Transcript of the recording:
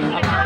Bye.